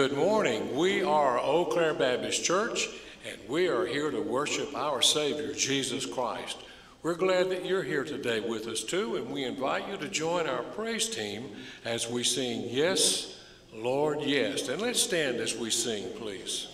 good morning. We are Eau Claire Baptist Church, and we are here to worship our Savior, Jesus Christ. We're glad that you're here today with us too, and we invite you to join our praise team as we sing, Yes, Lord, Yes. And let's stand as we sing, please.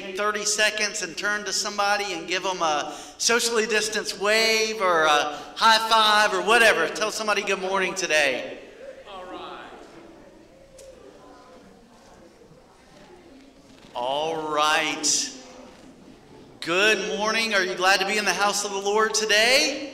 Take 30 seconds and turn to somebody and give them a socially distanced wave or a high five or whatever. Tell somebody good morning today. All right. All right. Good morning. Are you glad to be in the house of the Lord today?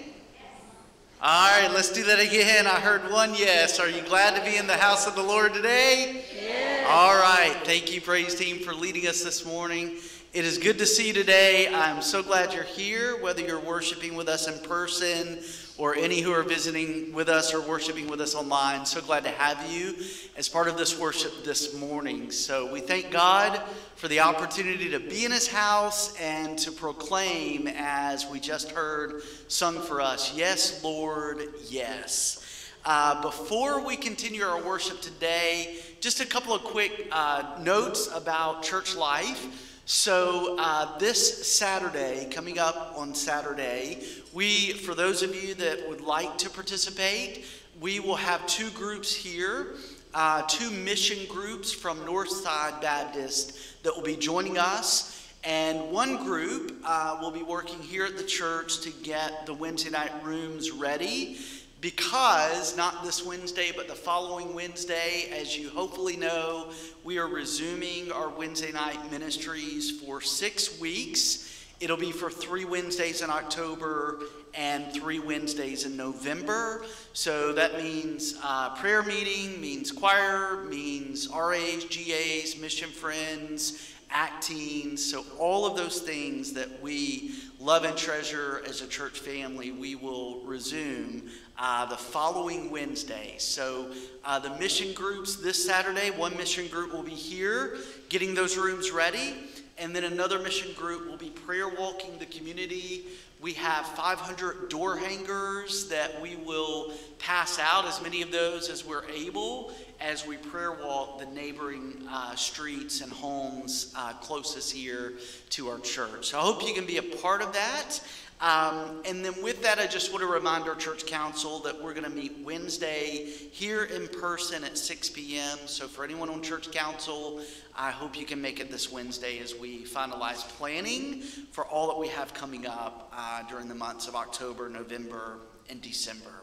All right, let's do that again. I heard one yes. Are you glad to be in the house of the Lord today? Yes. All right. Thank you, praise team, for leading us this morning. It is good to see you today. I'm so glad you're here, whether you're worshiping with us in person or any who are visiting with us or worshiping with us online. So glad to have you as part of this worship this morning. So we thank God for the opportunity to be in his house and to proclaim, as we just heard sung for us, Yes, Lord, yes. Uh, before we continue our worship today, just a couple of quick uh, notes about church life. So, uh, this Saturday, coming up on Saturday, we, for those of you that would like to participate, we will have two groups here, uh, two mission groups from Northside Baptist that will be joining us. And one group uh, will be working here at the church to get the Wednesday night rooms ready. Because not this Wednesday, but the following Wednesday, as you hopefully know, we are resuming our Wednesday night ministries for six weeks. It'll be for three Wednesdays in October and three Wednesdays in November. So that means uh, prayer meeting, means choir, means RAs, GAs, mission friends, acting. So all of those things that we love and treasure as a church family, we will resume uh, the following Wednesday. So uh, the mission groups this Saturday, one mission group will be here getting those rooms ready. And then another mission group will be prayer walking the community. We have 500 door hangers that we will pass out, as many of those as we're able, as we prayer walk the neighboring uh, streets and homes uh, closest here to our church. So I hope you can be a part of that. Um, and then with that, I just want to remind our church council that we're going to meet Wednesday here in person at 6 p.m. So for anyone on church council, I hope you can make it this Wednesday as we finalize planning for all that we have coming up uh, during the months of October, November, and December.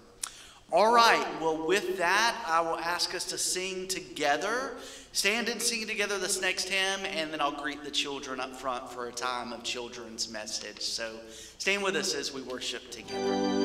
All right, well, with that, I will ask us to sing together. Stand and sing together this next hymn, and then I'll greet the children up front for a time of children's message. So stand with us as we worship together.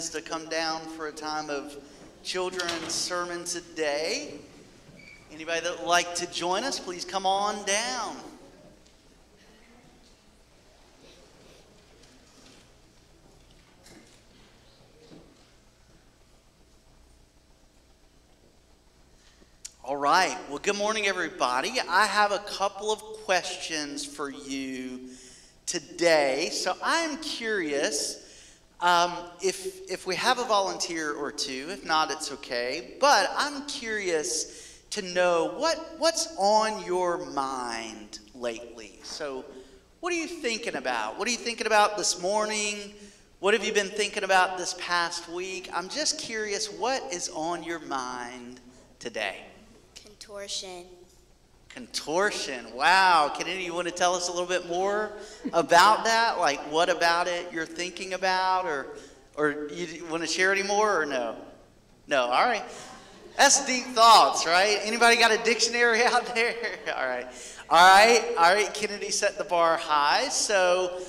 Friends to come down for a time of children's sermon today. Anybody that would like to join us, please come on down. All right. Well, good morning, everybody. I have a couple of questions for you today. So I'm curious um, if if we have a volunteer or two. If not, it's okay. But I'm curious to know what what's on your mind lately. So, what are you thinking about? What are you thinking about this morning? What have you been thinking about this past week? I'm just curious, what is on your mind today? Contortion. Contortion. Wow. Can any you want to tell us a little bit more about that? Like, what about it you're thinking about, or, or you want to share any more, or no? No. All right. That's deep thoughts, right? Anybody got a dictionary out there? All right. All right. All right. Kennedy set the bar high. So,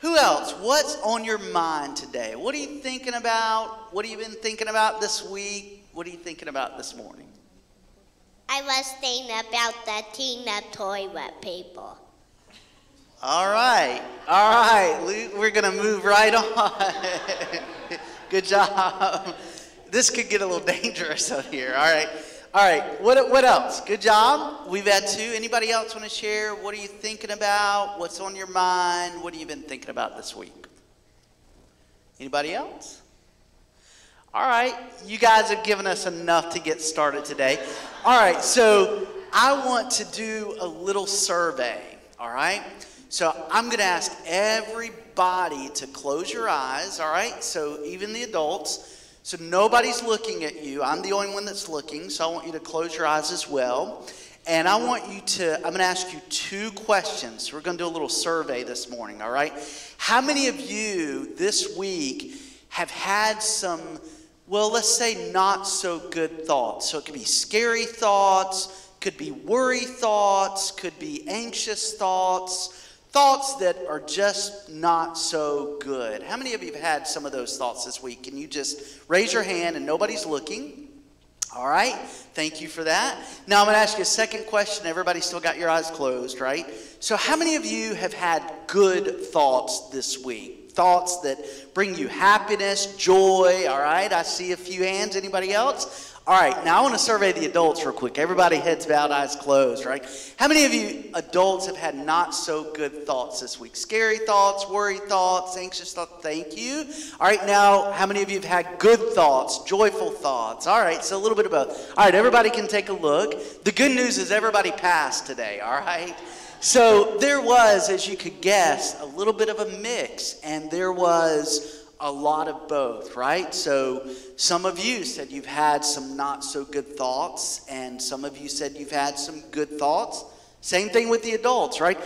who else? What's on your mind today? What are you thinking about? What have you been thinking about this week? What are you thinking about this morning? I was thinking about the Tina toilet paper. All right. All right. We're to move right on. Good job. This could get a little dangerous up here. All right. All right. What, what else? Good job. We've had two. Anybody else want to share? What are you thinking about? What's on your mind? What have you been thinking about this week? Anybody else? All right, you guys have given us enough to get started today. All right, so I want to do a little survey. All right, so I'm going to ask everybody to close your eyes. All right, so even the adults. So nobody's looking at you. I'm the only one that's looking, so I want you to close your eyes as well. And I want you to, I'm going to ask you two questions. We're going to do a little survey this morning, all right? How many of you this week have had some, well, let's say not so good thoughts? So it could be scary thoughts, could be worry thoughts, could be anxious thoughts, thoughts that are just not so good. How many of you have had some of those thoughts this week? Can you just raise your hand and nobody's looking? All right, thank you for that. Now I'm going to ask you a second question. Everybody still got your eyes closed, right? So, how many of you have had good thoughts this week? Thoughts that bring you happiness, joy, all right? I see a few hands. Anybody else? All right, now I want to survey the adults real quick. Everybody heads bowed, eyes closed, right? How many of you adults have had not so good thoughts this week? Scary thoughts, worry thoughts, anxious thoughts? Thank you. All right, now how many of you have had good thoughts, joyful thoughts? All right, so a little bit of both. All right, everybody can take a look. The good news is everybody passed today, all right? So there was, as you could guess, a little bit of a mix, and there was a lot of both, right? So some of you said you've had some not so good thoughts, and some of you said you've had some good thoughts. Same thing with the adults, right?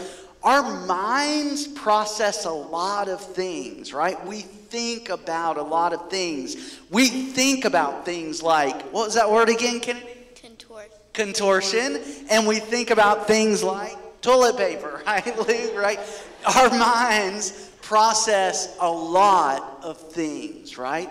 Our minds process a lot of things, right? We think about a lot of things. We think about things like, what was that word again, Kennedy? Contortion. contortion, and we think about things like toilet paper, right, Luke, right? Our minds process a lot of things, right?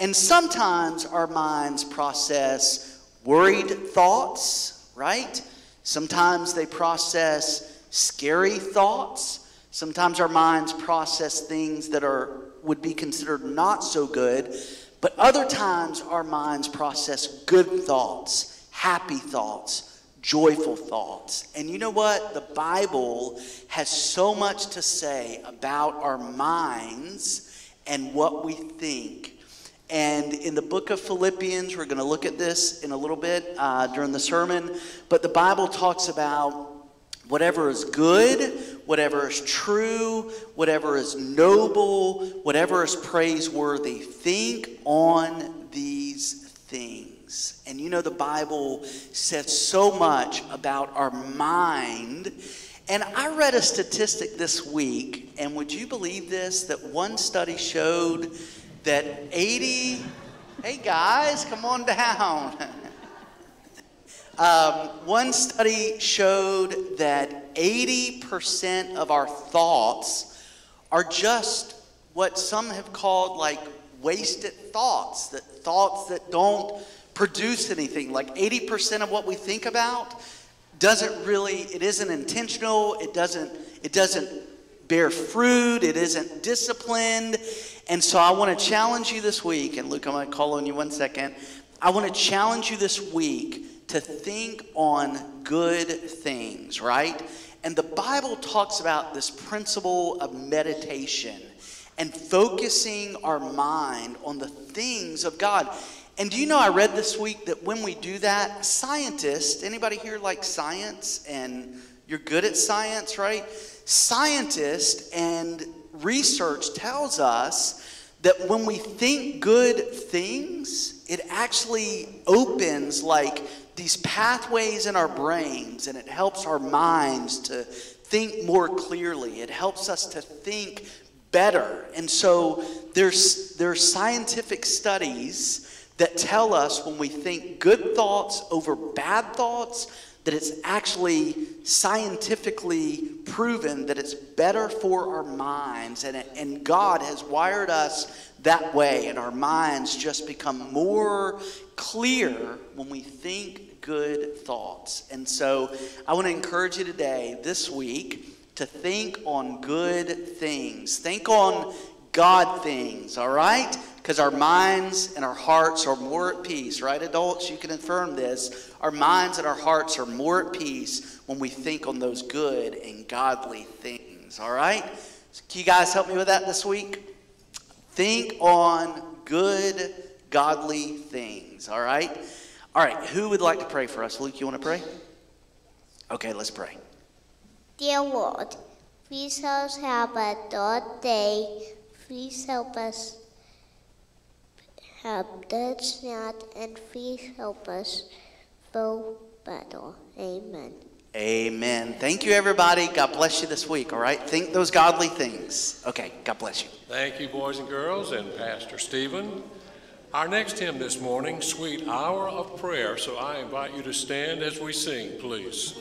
And sometimes our minds process worried thoughts, right? Sometimes they process scary thoughts. Sometimes our minds process things that are would be considered not so good, but other times our minds process good thoughts, happy thoughts, joyful thoughts. And you know what? The Bible has so much to say about our minds and what we think. And in the book of Philippians, we're going to look at this in a little bit uh, during the sermon, but the Bible talks about whatever is good, whatever is true, whatever is noble, whatever is praiseworthy. Think on these things. And you know, the Bible says so much about our mind. And I read a statistic this week, and would you believe this? That one study showed that 80, hey guys, come on down. Um, one study showed that 80% of our thoughts are just what some have called like wasted thoughts, that thoughts that don't produce anything. Like 80% of what we think about doesn't really, it isn't intentional, it doesn't, it doesn't bear fruit, it isn't disciplined. And so I want to challenge you this week, and Luke, I'm going to call on you one second. I want to challenge you this week to think on good things, right? And the Bible talks about this principle of meditation and focusing our mind on the things of God. And do you know I read this week that when we do that, scientists, anybody here like science and you're good at science, right? Scientists and research tells us that when we think good things, it actually opens like these pathways in our brains and it helps our minds to think more clearly. It helps us to think better. And so there's there's scientific studies that tell us when we think good thoughts over bad thoughts that it's actually scientifically proven that it's better for our minds and, and god has wired us that way and our minds just become more clear when we think good thoughts. And so i want to encourage you today this week to think on good things. Think on god things all right because our minds and our hearts are more at peace, right, adults? You can affirm this. Our minds and our hearts are more at peace when we think on those good and godly things, all right? So can you guys help me with that this week? Think on good, godly things, all right? All right, who would like to pray for us? Luke, you want to pray? Okay, let's pray. Dear Lord, please help us have a good day. Please help us help us not and please help us feel better. Amen. Amen. Thank you, everybody. God bless you this week, all right? Think those godly things. Okay, God bless you. Thank you, boys and girls, and Pastor Stephen. Our next hymn this morning, Sweet Hour of Prayer. So I invite you to stand as we sing, please.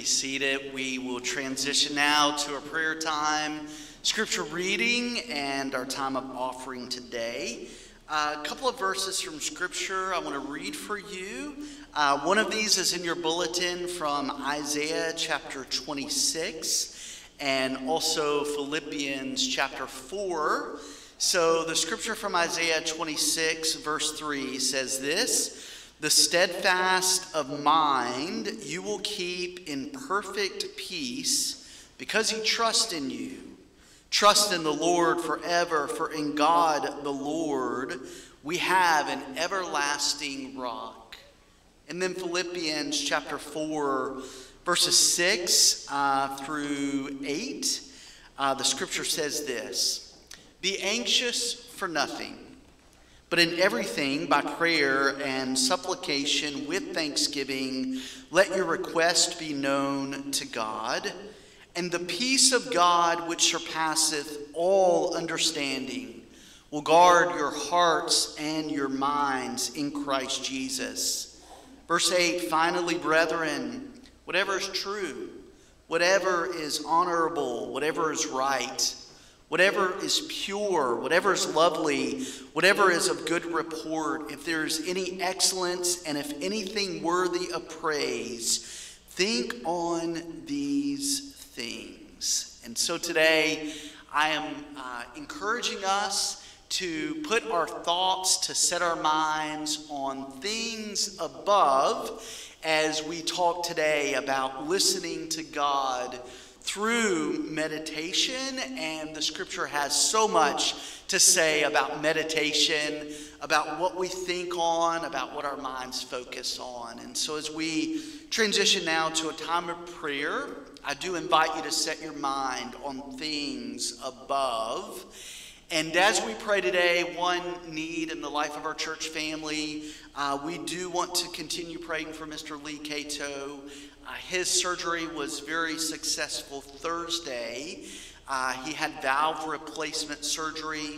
Be seated. We will transition now to our prayer time, scripture reading, and our time of offering today. Uh, a couple of verses from scripture I want to read for you. Uh, one of these is in your bulletin from Isaiah chapter 26 and also Philippians chapter 4. So the scripture from Isaiah 26, verse 3 says this. The steadfast of mind you will keep in perfect peace because he trusts in you. Trust in the Lord forever, for in God the Lord we have an everlasting rock. And then Philippians chapter 4, verses 6 uh, through 8, uh, the scripture says this Be anxious for nothing. But in everything, by prayer and supplication with thanksgiving, let your request be known to God. And the peace of God, which surpasseth all understanding, will guard your hearts and your minds in Christ Jesus. Verse 8 Finally, brethren, whatever is true, whatever is honorable, whatever is right, whatever is pure, whatever is lovely, whatever is of good report, if there's any excellence and if anything worthy of praise, think on these things. And so today, I am uh, encouraging us to put our thoughts, to set our minds on things above as we talk today about listening to God through meditation. And the scripture has so much to say about meditation, about what we think on, about what our minds focus on. And so as we transition now to a time of prayer, I do invite you to set your mind on things above. And as we pray today, one need in the life of our church family, uh, we do want to continue praying for Mr. Lee Cato. Uh, his surgery was very successful Thursday. Uh, he had valve replacement surgery,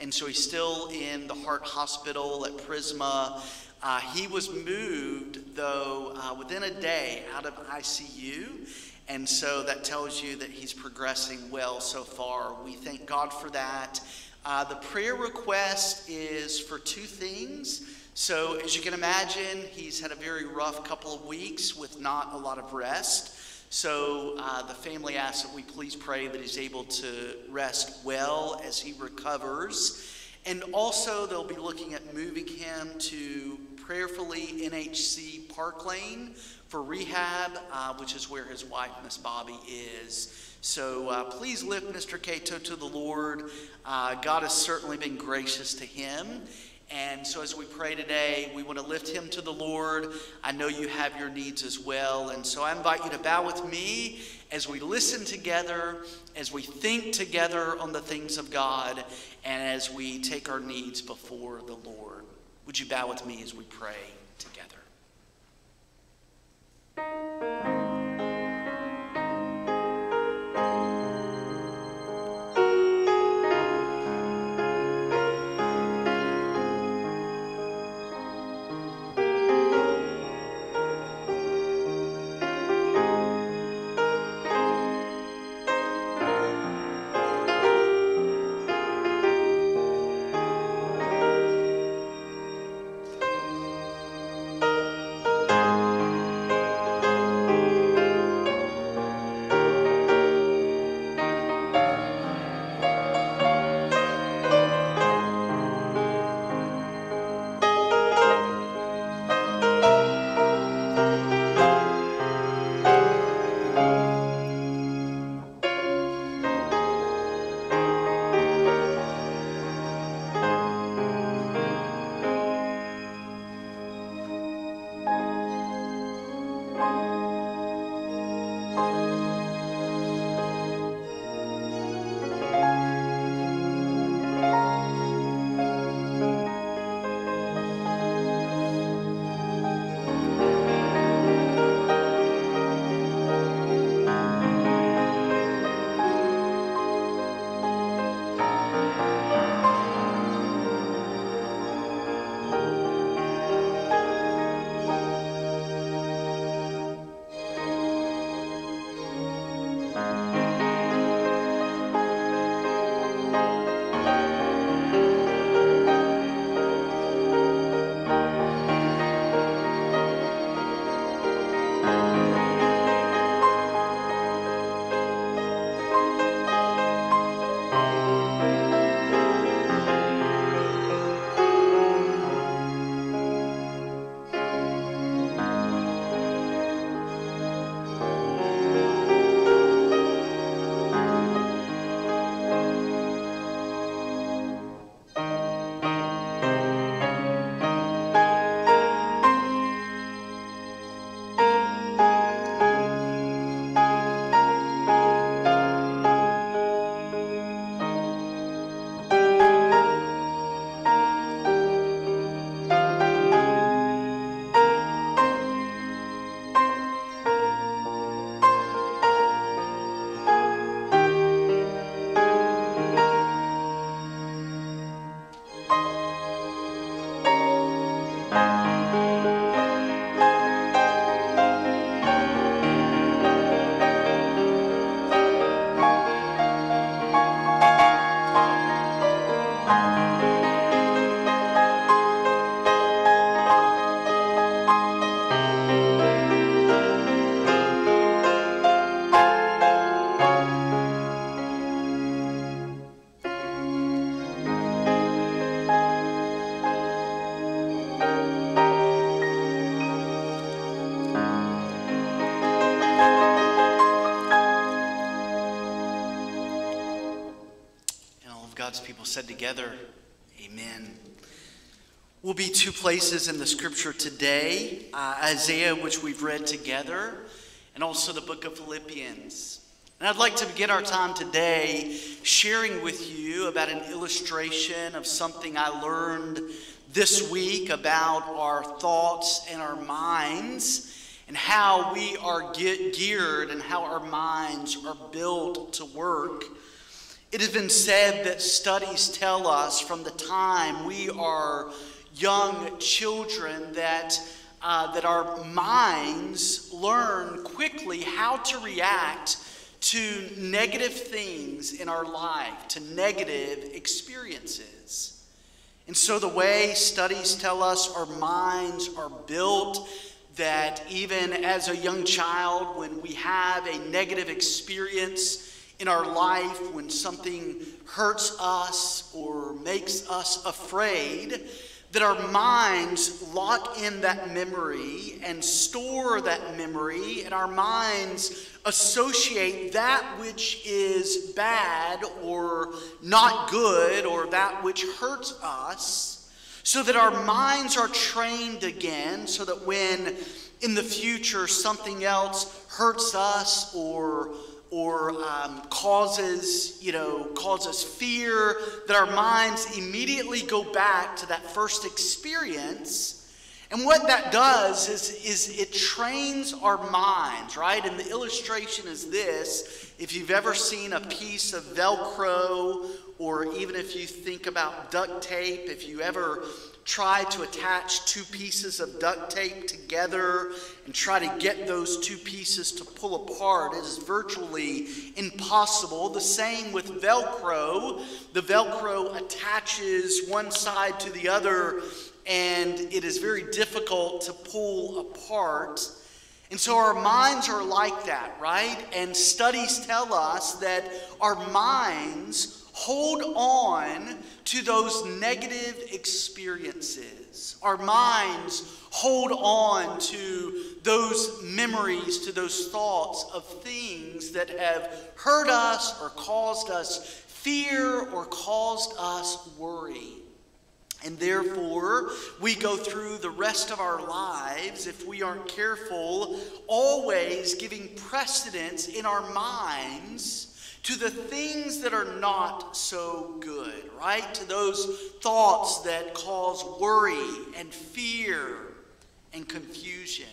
and so he's still in the heart hospital at Prisma. Uh, he was moved, though, uh, within a day out of ICU. And so that tells you that he's progressing well so far. We thank God for that. Uh, the prayer request is for two things. So, as you can imagine, he's had a very rough couple of weeks with not a lot of rest. So, uh, the family asks that we please pray that he's able to rest well as he recovers. And also, they'll be looking at moving him to prayerfully NHC Park Lane for rehab, uh, which is where his wife, Miss Bobby, is. So uh, please lift Mr. Cato to the Lord. Uh, God has certainly been gracious to him. And so, as we pray today, we want to lift him to the Lord. I know you have your needs as well. And so, I invite you to bow with me as we listen together, as we think together on the things of God, and as we take our needs before the Lord. Would you bow with me as we pray together? Said together, Amen. We'll be two places in the scripture today uh, Isaiah, which we've read together, and also the book of Philippians. And I'd like to begin our time today sharing with you about an illustration of something I learned this week about our thoughts and our minds and how we are ge- geared and how our minds are built to work. It has been said that studies tell us from the time we are young children that, uh, that our minds learn quickly how to react to negative things in our life, to negative experiences. And so, the way studies tell us our minds are built, that even as a young child, when we have a negative experience in our life, when something hurts us or makes us afraid, that our minds lock in that memory and store that memory, and our minds associate that which is bad or not good or that which hurts us so that our minds are trained again, so that when in the future something else hurts us or or um, causes you know causes fear that our minds immediately go back to that first experience. And what that does is, is it trains our minds right? And the illustration is this. If you've ever seen a piece of velcro or even if you think about duct tape, if you ever try to attach two pieces of duct tape together and try to get those two pieces to pull apart, it is virtually impossible. The same with Velcro. The Velcro attaches one side to the other, and it is very difficult to pull apart. And so our minds are like that, right? And studies tell us that our minds hold on to those negative experiences. Our minds hold on to those memories, to those thoughts of things that have hurt us or caused us fear or caused us worry. And therefore, we go through the rest of our lives, if we aren't careful, always giving precedence in our minds to the things that are not so good, right? To those thoughts that cause worry and fear and confusion.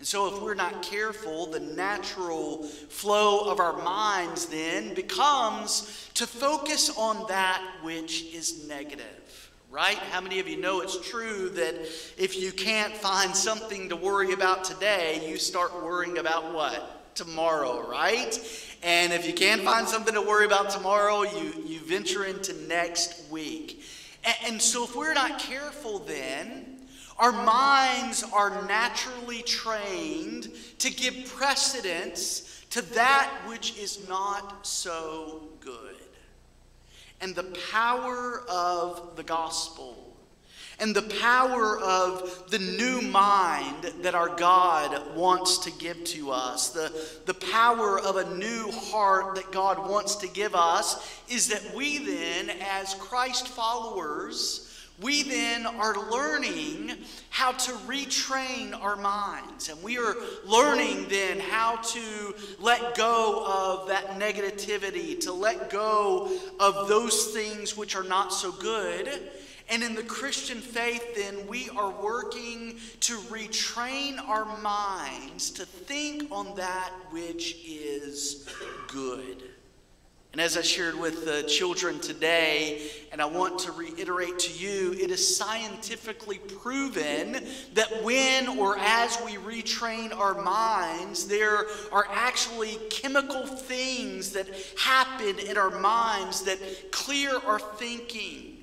And so, if we're not careful, the natural flow of our minds then becomes to focus on that which is negative, right? How many of you know it's true that if you can't find something to worry about today, you start worrying about what? Tomorrow, right? And if you can't find something to worry about tomorrow, you, you venture into next week. And, and so, if we're not careful, then our minds are naturally trained to give precedence to that which is not so good. And the power of the gospel and the power of the new mind that our God wants to give to us, the, the power of a new heart that God wants to give us, is that we then, as Christ followers, we then are learning how to retrain our minds. And we are learning then how to let go of that negativity, to let go of those things which are not so good and in the Christian faith, then, we are working to retrain our minds to think on that which is good. And as I shared with the children today, and I want to reiterate to you, it is scientifically proven that when or as we retrain our minds, there are actually chemical things that happen in our minds that clear our thinking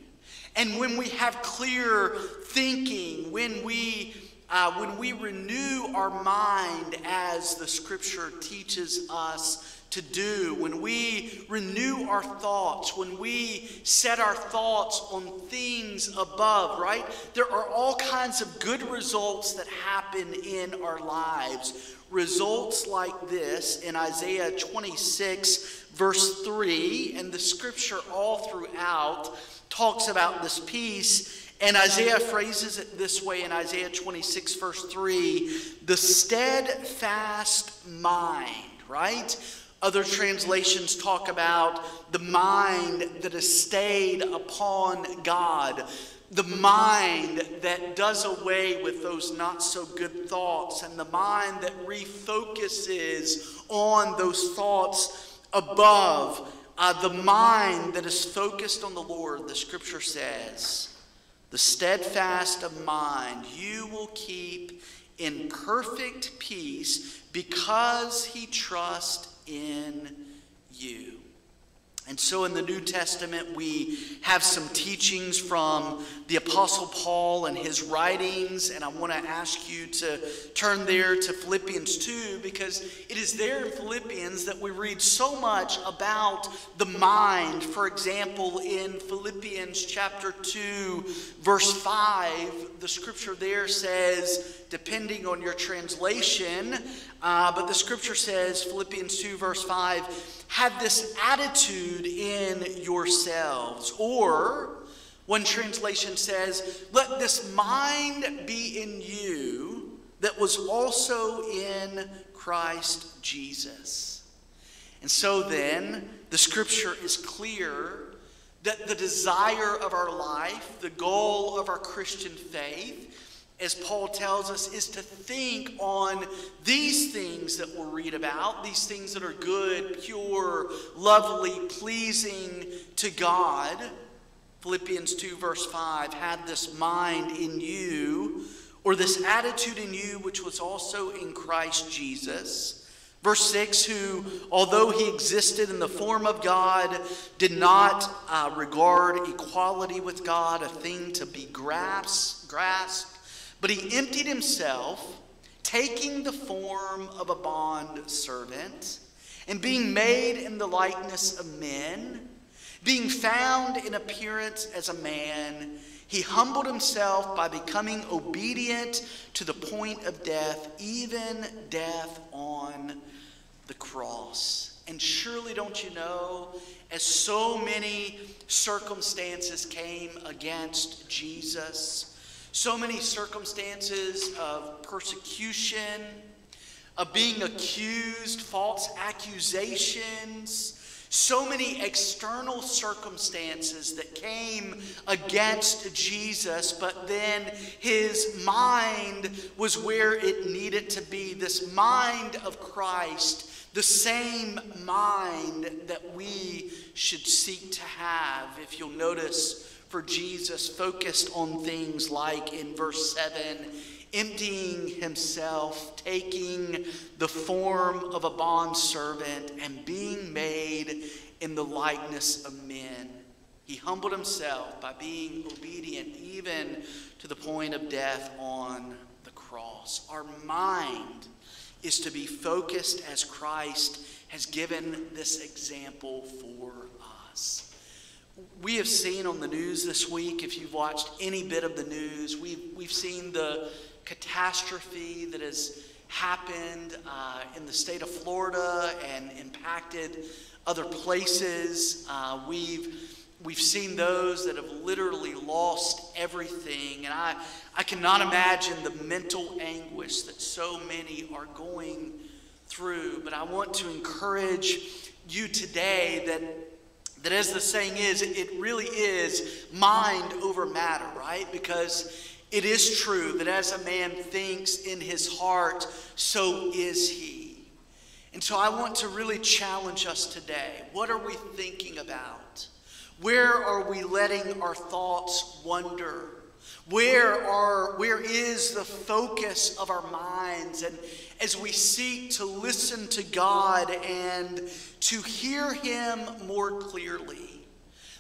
and when we have clear thinking, when we uh, when we renew our mind as the scripture teaches us to do, when we renew our thoughts, when we set our thoughts on things above, right? There are all kinds of good results that happen in our lives. Results like this in Isaiah 26, verse 3, and the scripture all throughout talks about this peace. And Isaiah phrases it this way in Isaiah 26, verse 3 the steadfast mind, right? Other translations talk about the mind that is stayed upon God, the mind that does away with those not so good thoughts, and the mind that refocuses on those thoughts above. Uh, the mind that is focused on the Lord, the scripture says, the steadfast of mind, you will keep in perfect peace because he trusts in you. And so in the New Testament, we have some teachings from the Apostle Paul and his writings. And I want to ask you to turn there to Philippians 2 because it is there in Philippians that we read so much about the mind. For example, in Philippians chapter 2, verse 5, the scripture there says, depending on your translation, uh, but the scripture says, Philippians 2, verse 5, have this attitude in yourselves. Or, one translation says, let this mind be in you that was also in Christ Jesus. And so then, the scripture is clear that the desire of our life, the goal of our Christian faith, as Paul tells us, is to think on these things that we'll read about, these things that are good, pure, lovely, pleasing to God. Philippians 2, verse 5 had this mind in you, or this attitude in you, which was also in Christ Jesus. Verse 6 Who, although he existed in the form of God, did not uh, regard equality with God a thing to be grasped, grasped but he emptied himself, taking the form of a bond servant, and being made in the likeness of men, being found in appearance as a man, he humbled himself by becoming obedient to the point of death, even death on the cross. And surely, don't you know, as so many circumstances came against Jesus, so many circumstances of persecution, of being accused, false accusations, so many external circumstances that came against Jesus, but then his mind was where it needed to be. This mind of Christ, the same mind that we should seek to have. If you'll notice, for Jesus focused on things like in verse 7 emptying himself, taking the form of a bondservant, and being made in the likeness of men. He humbled himself by being obedient even to the point of death on the cross. Our mind is to be focused as Christ has given this example for us. We have seen on the news this week, if you've watched any bit of the news, we've, we've seen the catastrophe that has happened uh, in the state of Florida and impacted other places. Uh, we've, we've seen those that have literally lost everything. And I, I cannot imagine the mental anguish that so many are going through. But I want to encourage you today that that as the saying is, it really is mind over matter, right? Because it is true that as a man thinks in his heart, so is he. And so I want to really challenge us today. What are we thinking about? Where are we letting our thoughts wander? Where are where is the focus of our minds and as we seek to listen to God and to hear him more clearly.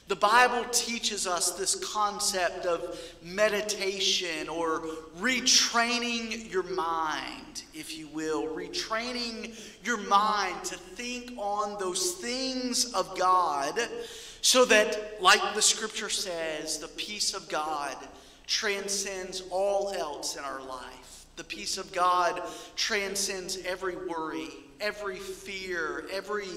The Bible teaches us this concept of meditation or retraining your mind, if you will, retraining your mind to think on those things of God so that, like the scripture says, the peace of God transcends all else in our life. The peace of God transcends every worry, every fear, every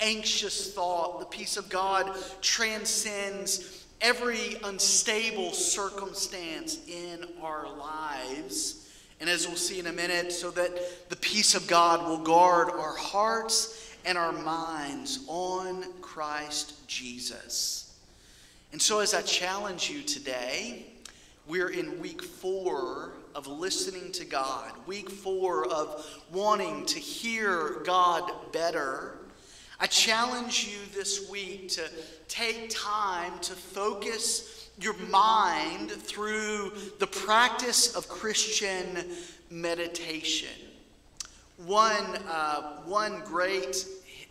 anxious thought. The peace of God transcends every unstable circumstance in our lives. And as we'll see in a minute, so that the peace of God will guard our hearts and our minds on Christ Jesus. And so, as I challenge you today, we're in week four of listening to God, week four of wanting to hear God better. I challenge you this week to take time to focus your mind through the practice of Christian meditation. One, uh, one great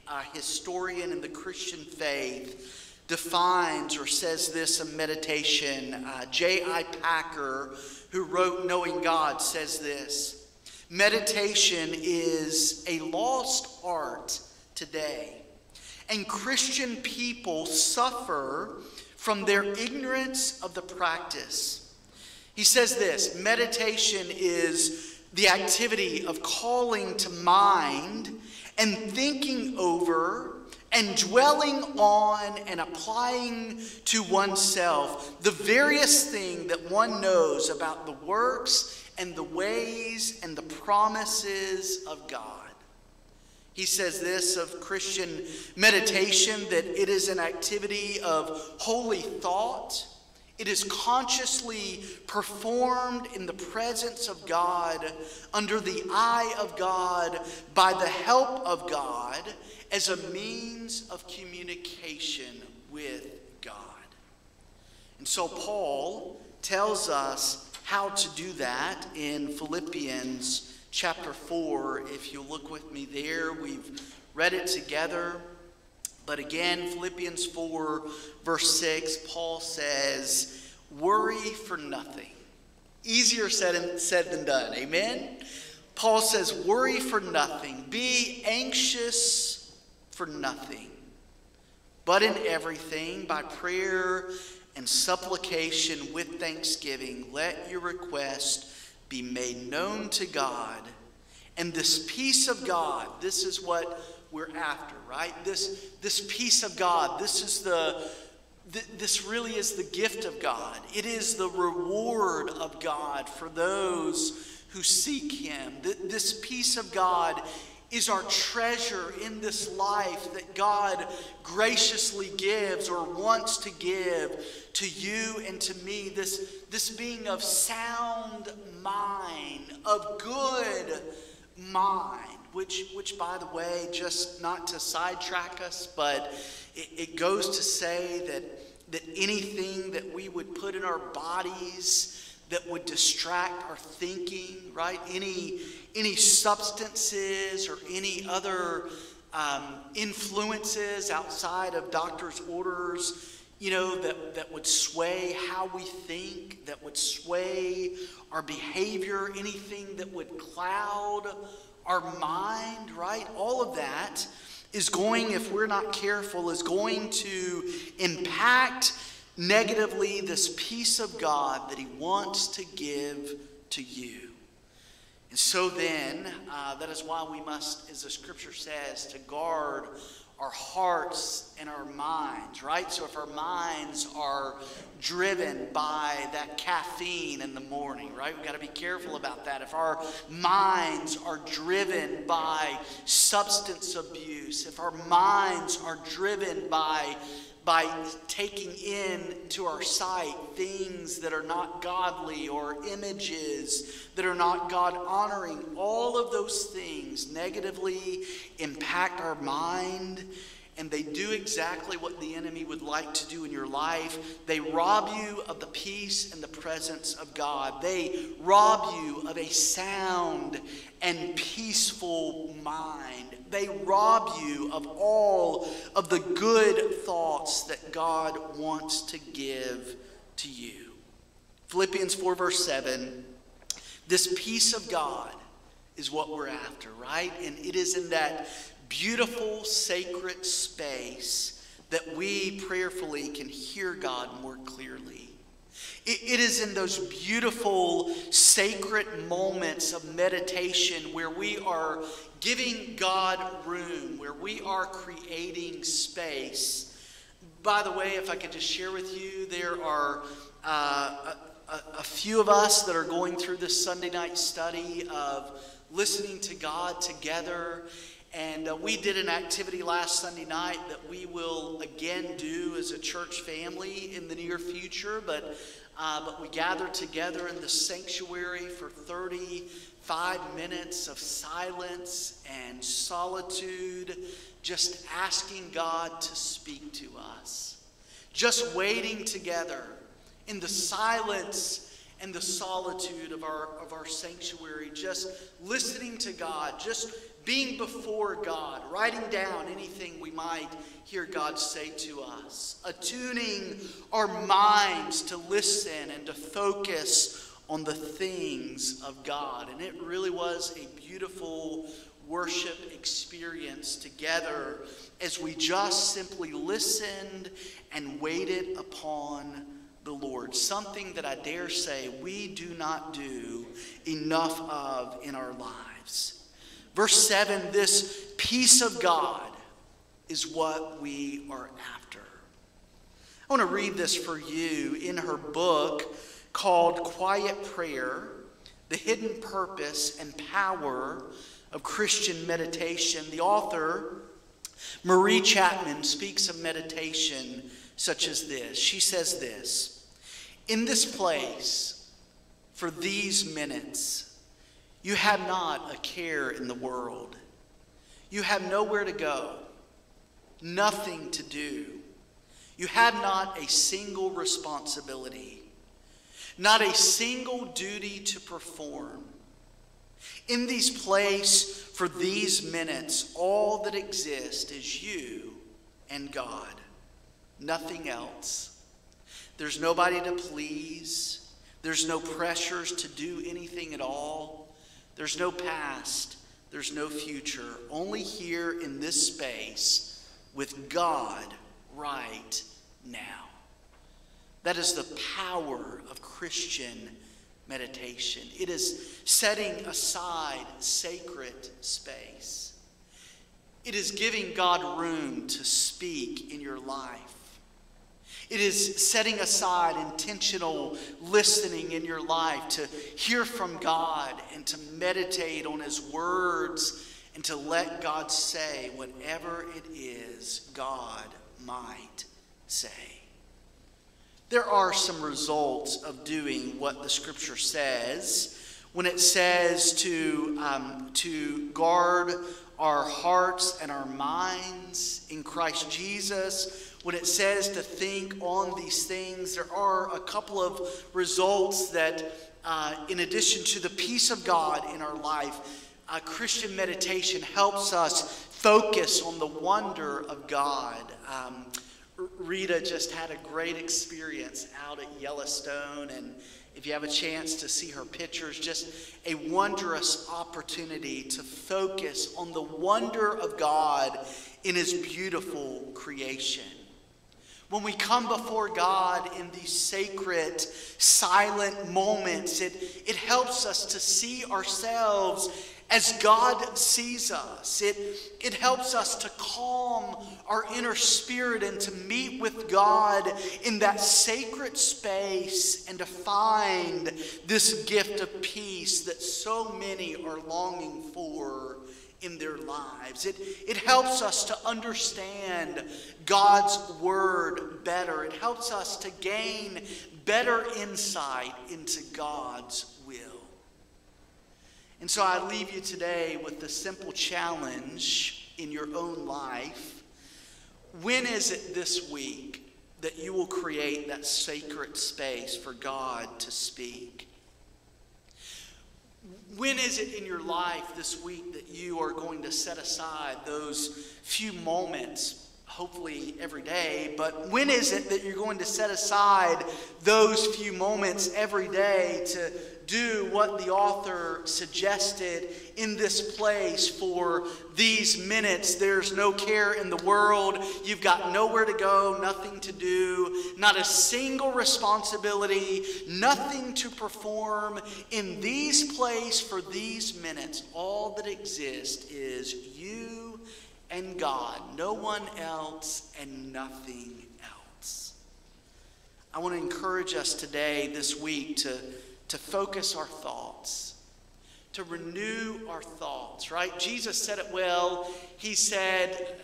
uh, historian in the Christian faith defines or says this in meditation. Uh, J.I. Packer, who wrote Knowing God, says this Meditation is a lost art today, and Christian people suffer from their ignorance of the practice. He says this meditation is the activity of calling to mind and thinking over and dwelling on and applying to oneself the various thing that one knows about the works and the ways and the promises of God. He says this of Christian meditation that it is an activity of holy thought it is consciously performed in the presence of God, under the eye of God, by the help of God, as a means of communication with God. And so Paul tells us how to do that in Philippians chapter 4. If you look with me there, we've read it together. But again, Philippians 4, verse 6, Paul says, Worry for nothing. Easier said, said than done. Amen? Paul says, Worry for nothing. Be anxious for nothing. But in everything, by prayer and supplication with thanksgiving, let your request be made known to God. And this peace of God, this is what we're after, right? This, this peace of God, this is the, this really is the gift of God. It is the reward of God for those who seek Him. That this peace of God is our treasure in this life that God graciously gives or wants to give to you and to me. This, this being of sound mind, of good mind which, which by the way, just not to sidetrack us, but it, it goes to say that, that anything that we would put in our bodies that would distract our thinking, right? Any, any substances or any other um, influences outside of doctor's orders, you know, that, that would sway how we think, that would sway our behavior, anything that would cloud our mind, right? All of that is going, if we're not careful, is going to impact negatively this peace of God that He wants to give to you. And so then, uh, that is why we must, as the scripture says, to guard our hearts and our minds, right? So if our minds are driven by that caffeine in the morning, right? We've got to be careful about that. If our minds are driven by substance abuse, if our minds are driven by by taking in to our sight things that are not godly or images that are not God honoring. All of those things negatively impact our mind and they do exactly what the enemy would like to do in your life. They rob you of the peace and the presence of God. They rob you of a sound and peaceful mind. They rob you of all of the good thoughts that God wants to give to you. Philippians 4, verse 7 this peace of God is what we're after, right? And it is in that beautiful, sacred space that we prayerfully can hear God more clearly. It is in those beautiful, sacred moments of meditation where we are giving God room, where we are creating space. By the way, if I could just share with you, there are uh, a, a few of us that are going through this Sunday night study of listening to God together. And uh, we did an activity last Sunday night that we will again do as a church family in the near future. But uh, but we gathered together in the sanctuary for 35 minutes of silence and solitude, just asking God to speak to us. Just waiting together in the silence and the solitude of our, of our sanctuary, just listening to God, just being before God, writing down anything we might hear God say to us, attuning our minds to listen and to focus on the things of God. And it really was a beautiful worship experience together as we just simply listened and waited upon the Lord. Something that I dare say we do not do enough of in our lives. Verse 7 this peace of God is what we are after. I want to read this for you in her book called Quiet Prayer The Hidden Purpose and Power of Christian Meditation. The author, Marie Chapman, speaks of meditation such as this. She says this In this place, for these minutes, you have not a care in the world. You have nowhere to go, nothing to do. You have not a single responsibility, not a single duty to perform. In these place, for these minutes, all that exists is you and God, nothing else. There's nobody to please. There's no pressures to do anything at all. There's no past, there's no future. Only here in this space with God right now. That is the power of Christian meditation. It is setting aside sacred space. It is giving God room to speak in your life. It is setting aside intentional listening in your life to hear from God and to meditate on His words and to let God say whatever it is God might say. There are some results of doing what the scripture says when it says to, um, to guard our hearts and our minds in Christ Jesus when it says to think on these things, there are a couple of results that, uh, in addition to the peace of God in our life, uh, Christian meditation helps us focus on the wonder of God. Um, Rita just had a great experience out at Yellowstone, and if you have a chance to see her pictures, just a wondrous opportunity to focus on the wonder of God in His beautiful creation. When we come before God in these sacred, silent moments, it, it helps us to see ourselves as God sees us. It, it helps us to calm our inner spirit and to meet with God in that sacred space and to find this gift of peace that so many are longing for in their lives. It, it helps us to understand God's word better. It helps us to gain better insight into God's will. And so I leave you today with the simple challenge in your own life. When is it this week that you will create that sacred space for God to speak? When is it in your life this week that you are going to set aside those few moments hopefully every day, but when is it that you're going to set aside those few moments every day to do what the author suggested in this place for these minutes? There's no care in the world. You've got nowhere to go, nothing to do, not a single responsibility, nothing to perform. In these place for these minutes, all that exists is you and God, no one else and nothing else. I want to encourage us today, this week, to, to focus our thoughts, to renew our thoughts, right? Jesus said it well. He said,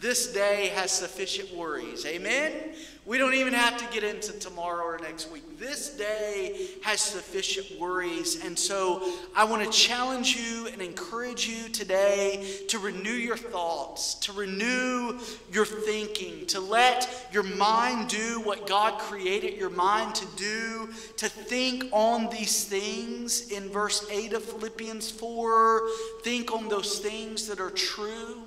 This day has sufficient worries. Amen? We don't even have to get into tomorrow or next week. This day has sufficient worries. And so I want to challenge you and encourage you today to renew your thoughts, to renew your thinking, to let your mind do what God created your mind to do, to think on these things in verse 8 of Philippians 4. Think on those things that are true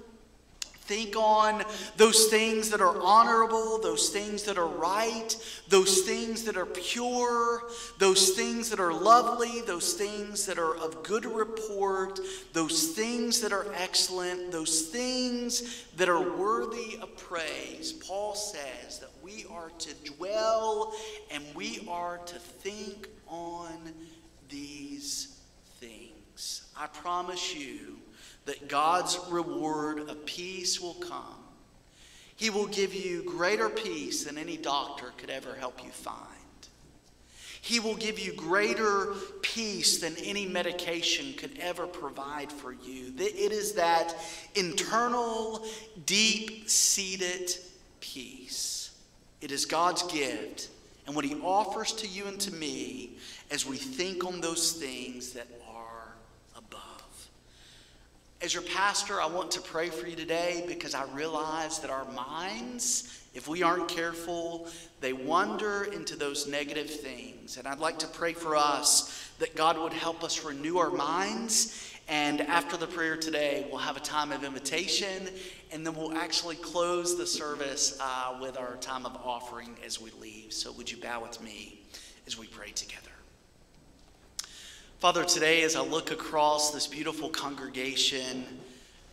Think on those things that are honorable, those things that are right, those things that are pure, those things that are lovely, those things that are of good report, those things that are excellent, those things that are worthy of praise. Paul says that we are to dwell and we are to think on these things. I promise you that God's reward of peace will come. He will give you greater peace than any doctor could ever help you find. He will give you greater peace than any medication could ever provide for you. It is that internal, deep seated peace. It is God's gift and what He offers to you and to me as we think on those things that as your pastor, I want to pray for you today because I realize that our minds, if we aren't careful, they wander into those negative things. And I'd like to pray for us that God would help us renew our minds. And after the prayer today, we'll have a time of invitation, and then we'll actually close the service uh, with our time of offering as we leave. So, would you bow with me as we pray together? Father, today as I look across this beautiful congregation,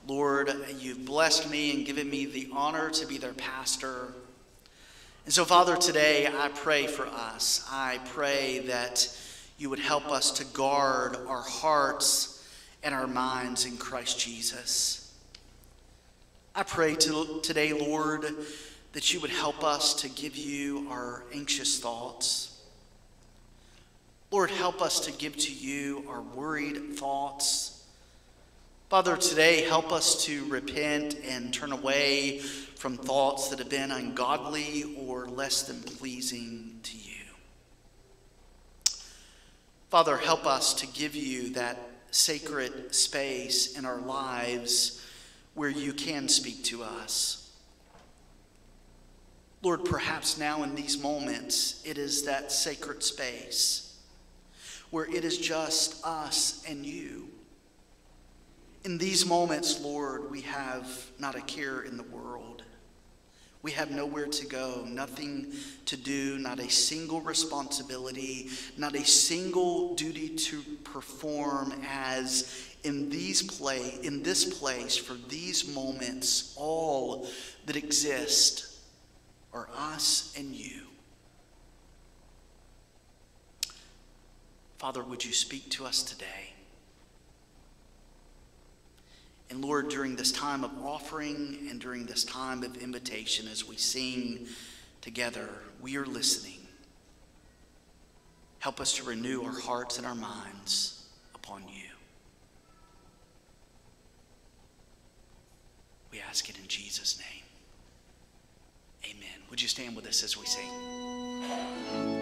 Lord, you've blessed me and given me the honor to be their pastor. And so, Father, today I pray for us. I pray that you would help us to guard our hearts and our minds in Christ Jesus. I pray to, today, Lord, that you would help us to give you our anxious thoughts Lord, help us to give to you our worried thoughts. Father, today help us to repent and turn away from thoughts that have been ungodly or less than pleasing to you. Father, help us to give you that sacred space in our lives where you can speak to us. Lord, perhaps now in these moments, it is that sacred space where it is just us and you. In these moments, Lord, we have not a care in the world. We have nowhere to go, nothing to do, not a single responsibility, not a single duty to perform as in these play in this place for these moments all that exist are us and you. Father, would you speak to us today? And Lord, during this time of offering and during this time of invitation, as we sing together, we are listening. Help us to renew our hearts and our minds upon you. We ask it in Jesus' name. Amen. Would you stand with us as we sing?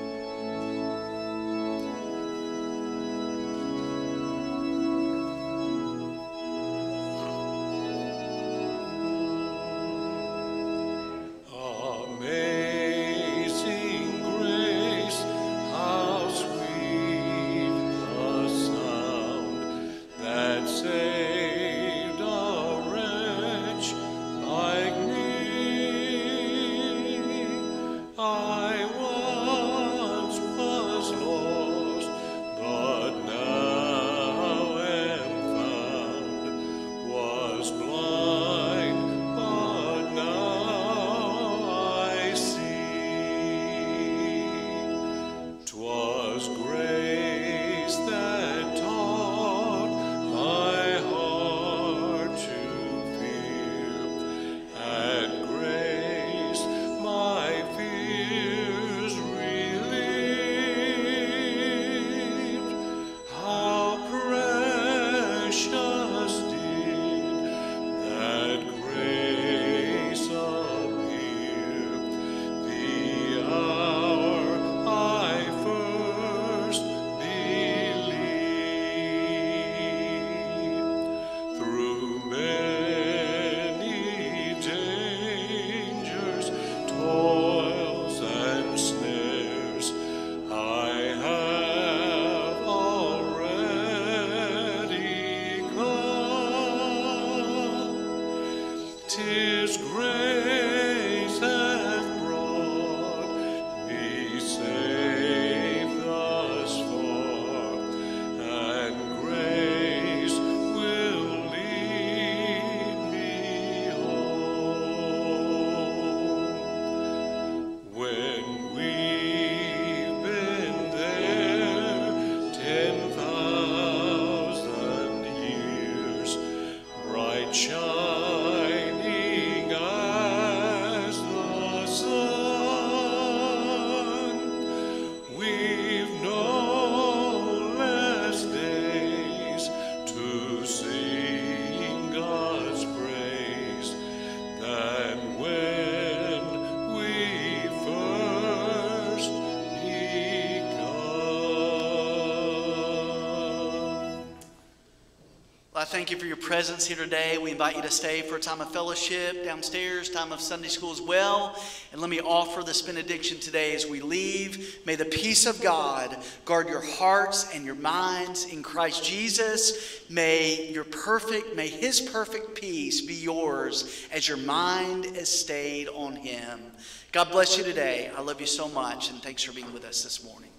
Bright thank you for your presence here today. We invite you to stay for a time of fellowship downstairs, time of Sunday school as well. And let me offer this benediction today as we leave. May the peace of God guard your hearts and your minds in Christ Jesus. May your perfect, may his perfect peace be yours as your mind is stayed on him. God bless you today. I love you so much, and thanks for being with us this morning.